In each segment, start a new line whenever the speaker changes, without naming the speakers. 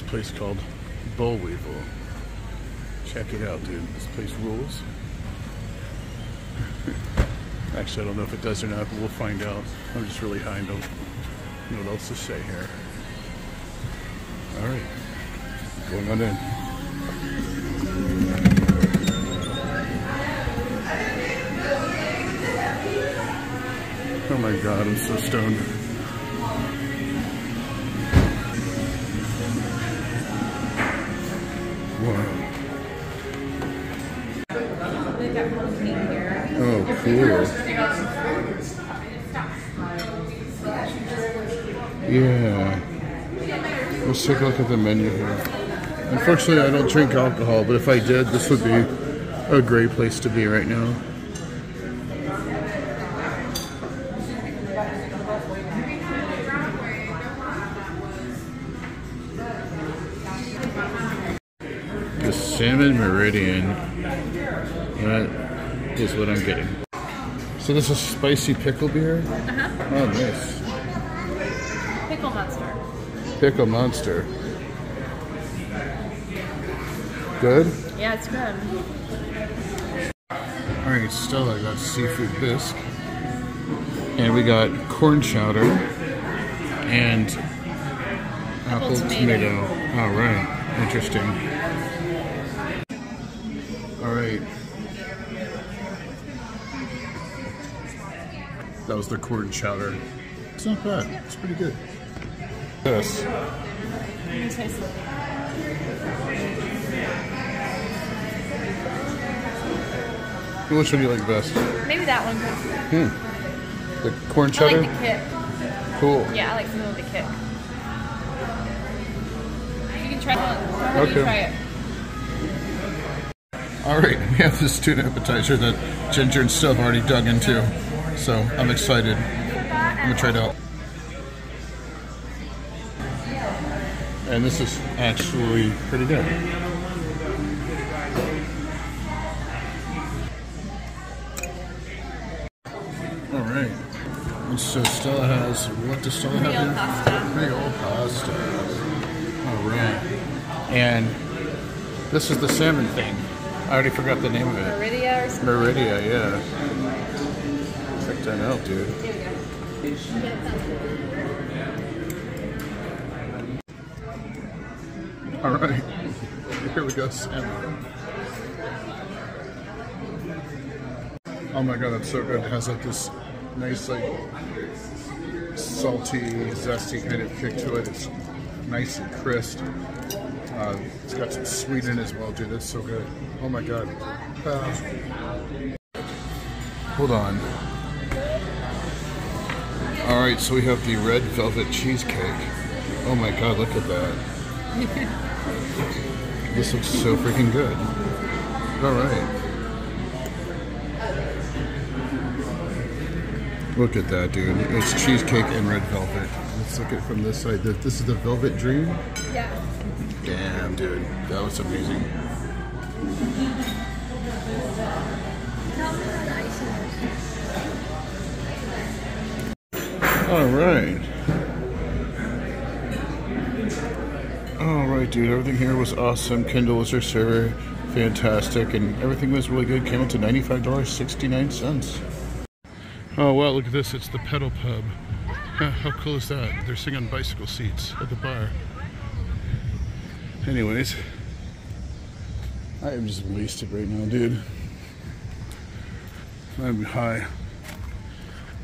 this place called Boll Weevil. Check it out, dude. This place rules. Actually, I don't know if it does or not, but we'll find out. I'm just really high and don't know what else to say here. All right, going on in. Oh my god, I'm so stoned. Oh, cool. Yeah. Let's take a look at the menu here. Unfortunately, I don't drink alcohol, but if I did, this would be a great place to be right now. Salmon Meridian. That is what I'm getting. So this is spicy pickle beer?
Uh-huh.
Oh, nice.
Pickle monster.
Pickle Monster. Good?
Yeah, it's good.
Alright, Stella got seafood bisque. And we got corn chowder and apple,
Apple
tomato.
tomato.
Alright, interesting. Alright. That was the corn chowder. It's not bad. It's pretty good. Yes.
Let me taste it.
Which one do you like best?
Maybe that one.
Hmm. The corn
I like the kick.
Cool.
Yeah, I like the middle of the kick. You can try it.
Okay.
try it.
All right, we have this tuna appetizer that Ginger and Stove already dug into, so I'm excited. I'm gonna try it out. And this is actually pretty good. All right. And so Stella has what does Stella have? Here?
pasta.
Creole pasta. All right. And this is the salmon thing. I already forgot the name of it.
Meridia or something.
Meridia, yeah. Check that out, dude. All right, here we go, salmon. Oh my god, that's so good. It has like this nice, like salty, zesty kind of kick to it. It's nice and crisp. Uh, it's got some sweet in as well, dude. That's so good. Oh my god. Uh, hold on. All right, so we have the red velvet cheesecake. Oh my god, look at that. this looks so freaking good. All right. Look at that, dude. It's cheesecake and red velvet. Let's look at it from this side. This is the Velvet Dream.
Yeah.
Damn, dude, that was amazing. All right. All right, dude. Everything here was awesome. Kendall was our server, fantastic, and everything was really good. Came out to ninety-five dollars sixty-nine cents. Oh wow! Look at this. It's the Pedal Pub. How cool is that? They're sitting on bicycle seats at the bar. Anyways, I am just wasted right now, dude. I'm high.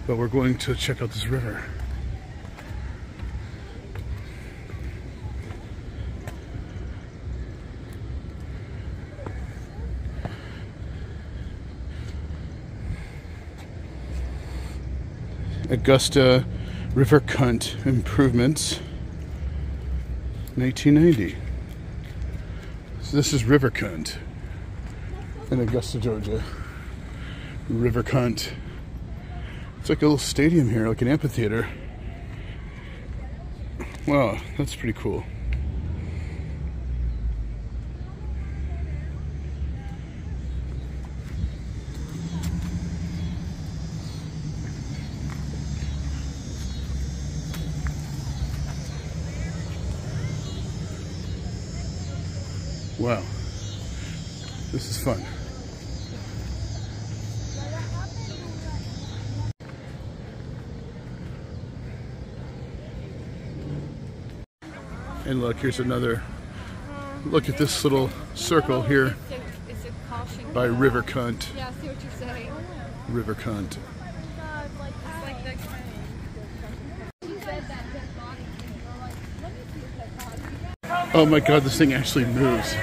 But we're going to check out this river. Augusta River Cunt Improvements, 1990. So this is River Cunt in Augusta, Georgia. River Cunt. It's like a little stadium here, like an amphitheater. Wow, that's pretty cool. Wow. This is fun. And look, here's another look at this little circle here
It's a caution.
by River Cunt.
Yeah, I see what you're saying.
River Cunt.
It's like the
Oh my god, this thing actually moves.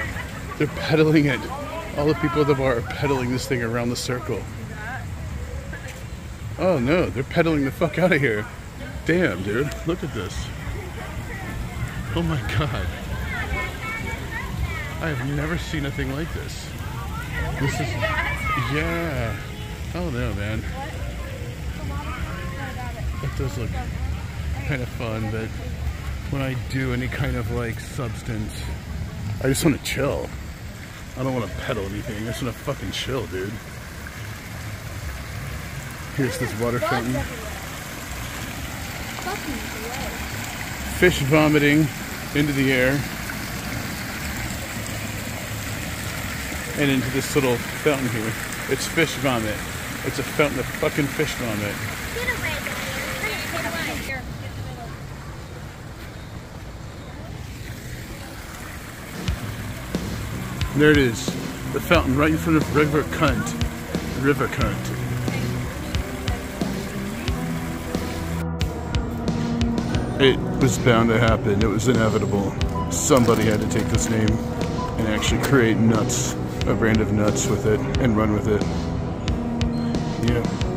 They're pedaling it. All the people at the bar are pedaling this thing around the circle. Oh no, they're pedaling the fuck out of here. Damn, dude. Look at this. Oh my god. I have never seen a thing like this. This is. Yeah. Oh no, man. That does look kind of fun, but when I do any kind of like substance, I just want to chill. I don't want to pedal anything. I just want to fucking chill, dude. Here's this water fountain. Fish vomiting into the air. And into this little fountain here. It's fish vomit. It's a fountain of fucking fish vomit. There it is. The fountain right in front of River Cunt. River Cunt. It was bound to happen. It was inevitable. Somebody had to take this name and actually create nuts, a brand of nuts with it, and run with it. Yeah.